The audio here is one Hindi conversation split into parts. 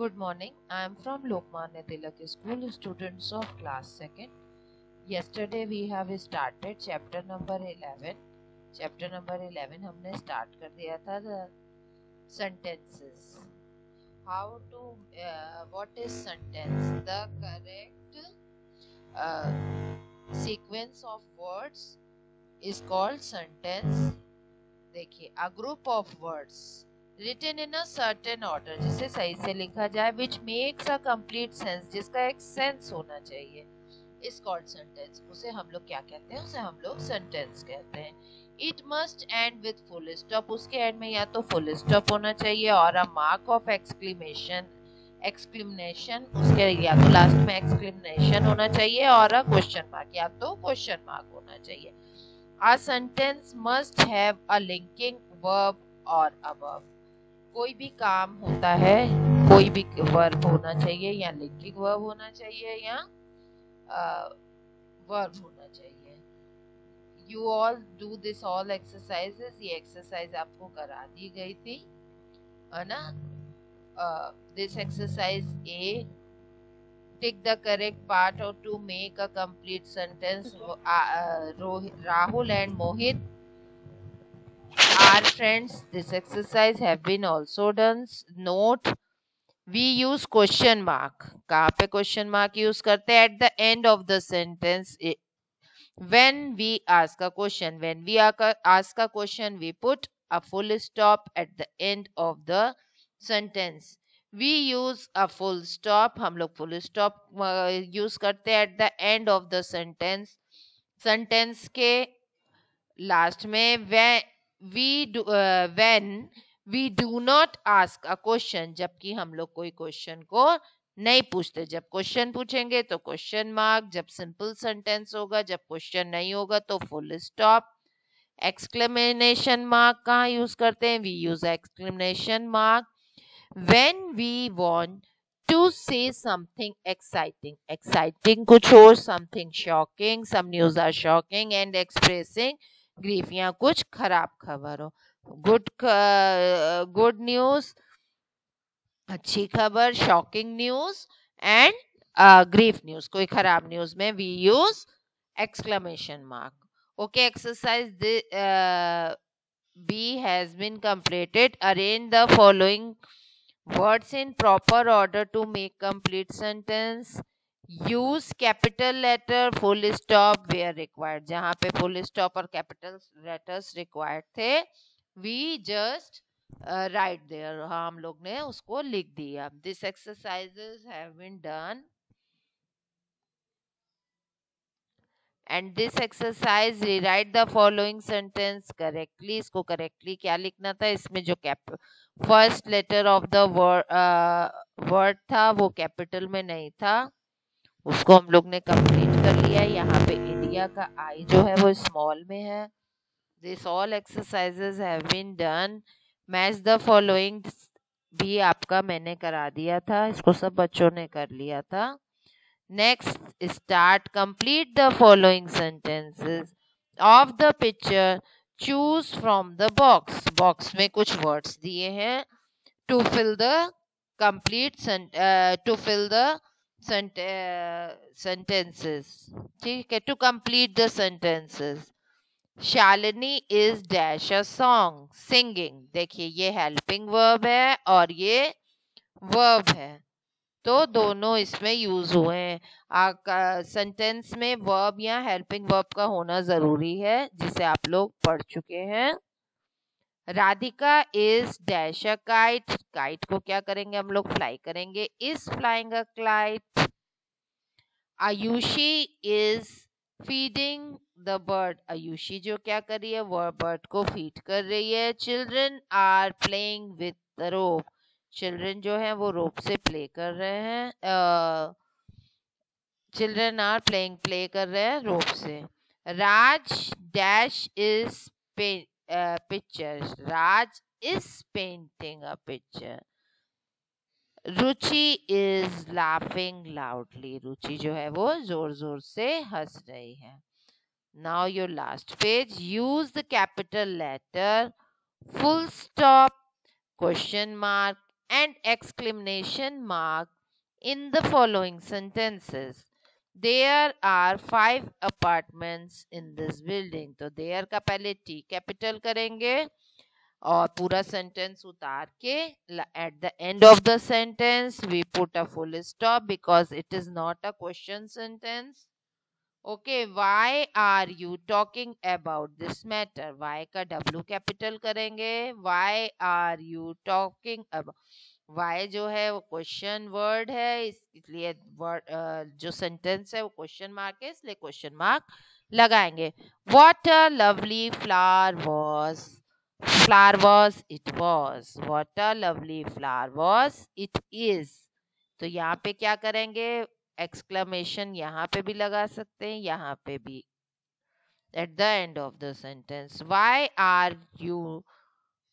Good morning. I am from Lokmanya Tilak School, students of class 2nd. Yesterday we have started chapter number 11. Chapter number 11 हमने start कर दिया था the sentences. How to uh, what is sentence? The correct uh, sequence of words is called sentence. देखिए a group of words written in a certain order, जिसे सही से लिखा जाए, which makes a complete sense, जिसका एक सेंस होना चाहिए। इस कॉल्ड सेंटेंस उसे हम लोग क्या कहते हैं? उसे हम लोग सेंटेंस कहते हैं। It must end with full stop उसके एंड में या तो फुल स्टॉप होना चाहिए और a mark of exclamation exclamation उसके या तो लास्ट में एक्सक्लेमेशन होना चाहिए और अ क्वेश्चन मार्क या तो क्वेश्चन मार्क होना चाहिए। A sentence must have a linking verb और अबव कोई भी काम होता है, कोई भी वर्ब होना चाहिए या लिंकिंग वर्ब होना चाहिए या वर्ब होना चाहिए। You all do this all exercises ये एक्सरसाइज आपको करा दी गई थी, है ना? This exercise A tick the correct part और to make a complete sentence Rahul and Mohit our friends this exercise have been also done note we use question mark कहाँ पे question mark use करते हैं at the end of the sentence when we ask a question when we ask a question we put a full stop at the end of the sentence we use a full stop हम लोग full stop use करते हैं at the end of the sentence sentence के last में when we do uh, when we do not ask a जबकि हम लोग कोई क्वेश्चन को नहीं पूछते। जब क्वेश्चन पूछेंगे तो क्वेश्चन मार्क जब सिंपल सेंटेंस होगा जब क्वेश्चन नहीं होगा तो फुल स्टॉप एक्सक्लेमेशन मार्क कहाँ यूज़ करते हैं? We use exclamation mark when we want to say something exciting exciting कुछ और something shocking some news or shocking and expressing grief या कुछ खराब खबर। हो गुड गुड न्यूज़, अच्छी खबर, shocking news, and grief news, कोई खराब न्यूज़ में we use exclamation mark. Okay, exercise B has been completed. Arrange the following words in proper order to make complete sentence. Use capital letter full stop where required जहाँ पे फुल स्टॉप और कैपिटल लेटर्स रिक्वायर्ड थे वी जस्ट राइट देयर हम लोग ने उसको लिख दिया। This exercises have been done and this exercise rewrite the following sentence correctly इसको करेक्टली क्या लिखना था? इसमें जो cap first letter of the word था, वो कैपिटल में नहीं था। उसको हम लोग ने कंप्लीट कर लिया है। यहाँ पे इंडिया का आई जो है वो स्मॉल में है। This all exercises have been done match the following भी आपका मैंने करा दिया था। इसको सब बच्चों ने कर लिया था। Next start complete the following sentences of the picture choose from the box box में कुछ वर्ड्स दिए हैं। To fill the complete to fill the sentences. ठीक है to complete the sentences. Shalini is dash a song singing देखिए, ये हेल्पिंग वर्ब है और ये वर्ब है। तो दोनों इसमें यूज़ हुए हैं। सेंटेंस में वर्ब या हेल्पिंग वर्ब का होना ज़रूरी है, जिसे आप लोग पढ़ चुके हैं। Radhika is dash kite kite को क्या करेंगे हम लोग? फ्लाई करेंगे. Is flying a kite Ayushi is feeding the bird Ayushi जो क्या कर रही है? वह बर्ड को फ़ीड कर रही है. Children are playing with the rope children जो है वो रोप से प्ले कर रहे हैं. चिल्ड्रन आर प्लेइंग प्ले कर रहे हैं रोप से. Raj dash is uh, picture. Raj is painting a picture. Ruchi is laughing loudly Ruchi जो है वो जोर जोर से हंस रही है now your last page use the capital letter full stop question mark and exclamation mark in the following sentences. there are five apartments in this building तो देयर का पहले टी कैपिटल करेंगे और पूरा सेंटेंस उतार के at the end of the sentence we put a full stop because it is not a question sentence okay why are you talking about this matter why का डब्ल्यू कैपिटल करेंगे. Why are you talking about why जो है वो क्वेश्चन वर्ड है, इसलिए वर्ड जो सेंटेंस है वो क्वेश्चन मार्क है, इसलिए क्वेश्चन मार्क लगाएँगे। What a lovely flower was flower was it was what a lovely flower was it is तो यहाँ पे क्या करेंगे? एक्सक्लेमेशन यहाँ पे भी लगा सकते हैं, यहाँ पे भी। At the end of the sentence why are you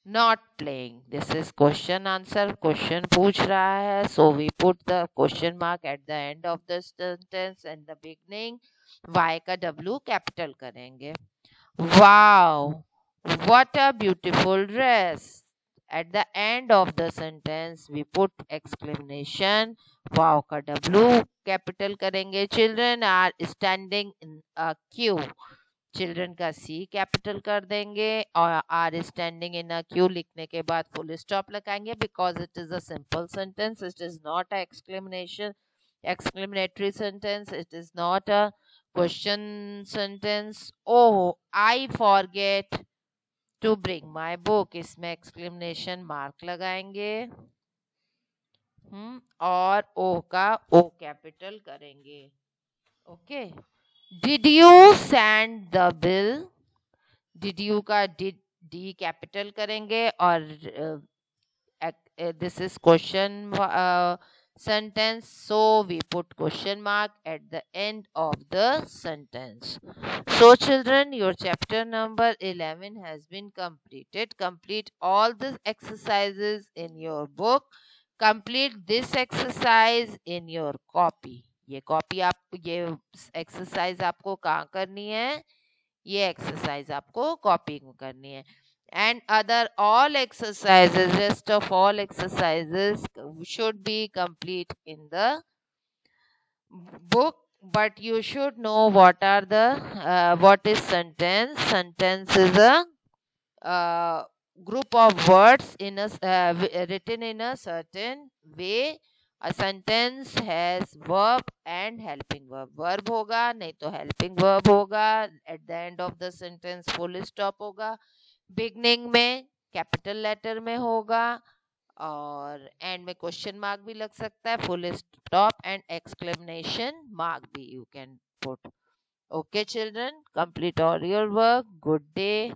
not playing this is question answer question पूछ रहा है so we put the question mark at the end of the sentence and the beginning y का w capital करेंगे wow what a beautiful dress at the end of the sentence we put exclamation wow का w capital करेंगे children are standing in a queue Children का सी कैपिटल कर देंगे और are standing in a queue लिखने के बाद फुल स्टॉप लगाएँगे because it is a simple sentence, it is not a exclamation exclamatory sentence it is not a question sentence oh i forget to bring my book इसमें exclamation mark लगाएँगे। हम्म और ओ का ओ कैपिटल करेंगे। Okay? okay? did you send the bill did you का डिड डी कैपिटल करेंगे और this is question sentence so we put question mark at the end of the sentence so children your chapter number 11 has been completed complete all the exercises in your book complete this exercise in your copy ये कॉपी आप, ये एक्सरसाइज आपको कहाँ करनी है? ये एक्सरसाइज आपको कॉपी करनी है। And other all exercises, rest of all exercises should be complete in the book, but you should know what are the what is sentence. Sentence is a group of words in a written in अटन way. Sentence has verb and helping verb verb होगा नहीं तो helping verb होगा at the end of the sentence full stop होगा beginning में capital letter में होगा और एंड में क्वेश्चन मार्क भी लग सकता है full stop and exclamation mark भी you can put okay children complete all your work good day